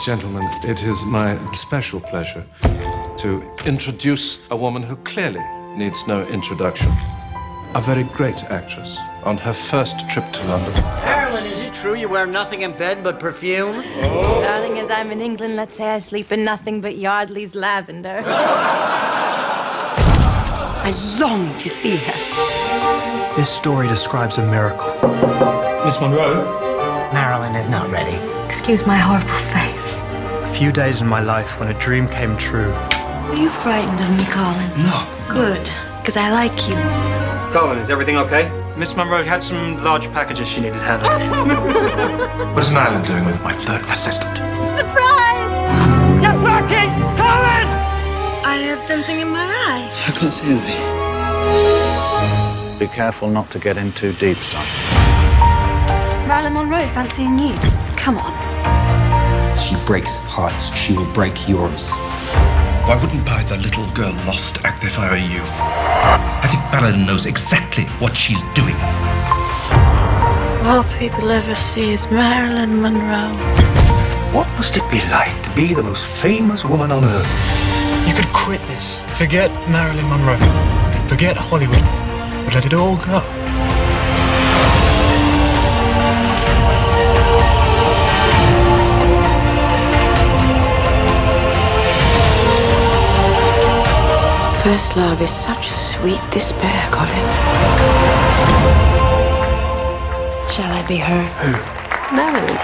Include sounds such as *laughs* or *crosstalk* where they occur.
Gentlemen, it is my special pleasure to introduce a woman who clearly needs no introduction. A very great actress on her first trip to London. Marilyn, is it true you wear nothing in bed but perfume? Oh. Darling, as I'm in England, let's say I sleep in nothing but Yardley's lavender. *laughs* I long to see her. This story describes a miracle. Miss Monroe? Marilyn is not ready. Excuse my horrible face. A few days in my life when a dream came true. Were you frightened of me, Colin? No. Good, because I like you. Colin, is everything okay? Miss Monroe had some large packages she needed handled. *laughs* What is Marilyn doing with my third assistant? Surprise! Get working! Colin! I have something in my eye. I can't see anything. Be careful not to get in too deep, son. Marilyn Monroe fancying you. Come on. She breaks hearts. She will break yours. Why wouldn't buy the little girl lost act if I were you. I think Marilyn knows exactly what she's doing. All people ever see is Marilyn Monroe. What must it be like to be the most famous woman on earth? You could quit this. Forget Marilyn Monroe. Forget Hollywood. But let it all go. First love is such sweet despair, Colin. Shall I be her? Who? Marilyn.